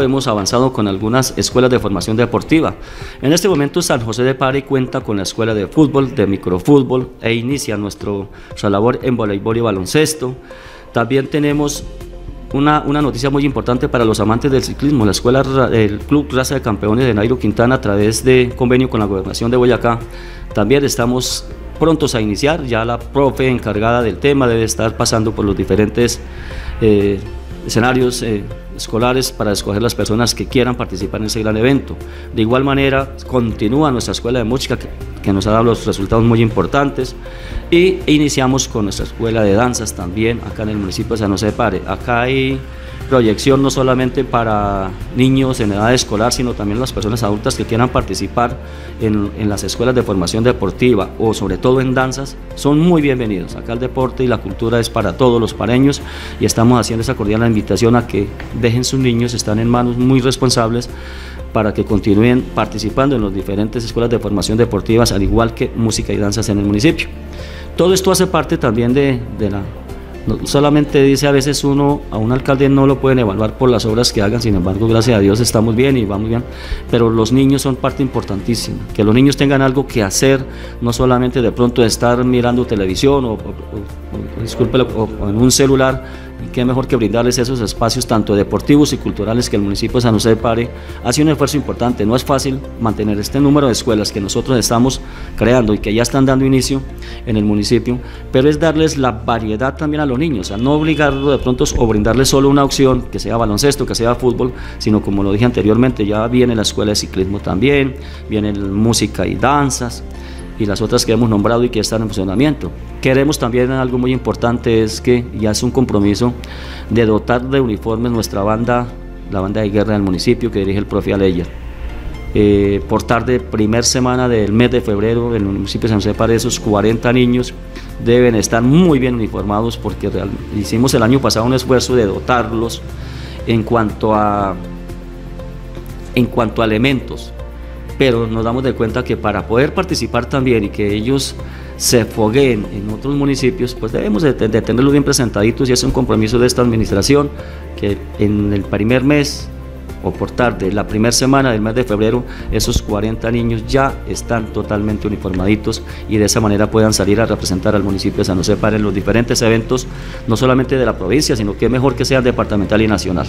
Hemos avanzado con algunas escuelas de formación deportiva. En este momento San José de Pare cuenta con la escuela de fútbol, de microfútbol e inicia nuestro, nuestra labor en voleibol y baloncesto. También tenemos una, una, noticia muy importante para los amantes del ciclismo. La escuela, el Club Raza de Campeones de Nairo Quintana, a través de convenio con la Gobernación de Boyacá, también estamos prontos a iniciar. Ya la profe encargada del tema debe estar pasando por los diferentes eh, escenarios eh, escolares para escoger las personas que quieran participar en ese gran evento. De igual manera, continúa nuestra escuela de música que, nos ha dado los resultados muy importantes y iniciamos con nuestra escuela de danzas también acá en el municipio de San José de Pare. Acá hay proyección no solamente para niños en edad escolar, sino también las personas adultas que quieran participar en, en, las escuelas de formación deportiva o sobre todo en danzas, son muy bienvenidos. Acá el deporte y la cultura es para todos los pareños y estamos haciendo esa cordial invitación a que dejen sus niños, están en manos muy responsables para que continúen participando en las diferentes escuelas de formación deportivas, al igual que música y danzas en el municipio. Todo esto hace parte también de, de la no, solamente dice a veces uno, a un alcalde no lo pueden evaluar por las obras que hagan, sin embargo, gracias a Dios estamos bien y vamos bien, pero los niños son parte importantísima, que los niños tengan algo que hacer, no solamente de pronto estar mirando televisión o, o, o, en un celular, y qué mejor que brindarles esos espacios tanto deportivos y culturales que el municipio de San José de Pare hace un esfuerzo importante. No es fácil mantener este número de escuelas que nosotros estamos creando y que ya están dando inicio en el municipio, pero es darles la variedad también a los niños, a no obligarlos de pronto o brindarles solo una opción, que sea baloncesto, que sea fútbol, sino como lo dije anteriormente, ya viene la escuela de ciclismo también, viene música y danzas y las otras que hemos nombrado y que están en funcionamiento. Queremos también algo muy importante es que ya es un compromiso de dotar de uniformes nuestra banda, la banda de guerra del municipio que dirige el profe Aleyer. Eh, por tarde, primer semana del mes de febrero, en el municipio de San José para esos 40 niños deben estar muy bien uniformados porque hicimos el año pasado un esfuerzo de dotarlos en cuanto a en cuanto a elementos pero nos damos de cuenta que para poder participar también y que ellos se fogueen en otros municipios, pues debemos de, tenerlos bien presentaditos y es un compromiso de esta administración que en el primer mes o por tarde, la primera semana del mes de febrero, esos 40 niños ya están totalmente uniformaditos y de esa manera puedan salir a representar al municipio de San José para los diferentes eventos, no solamente de la provincia, sino que mejor que sean departamental y nacional.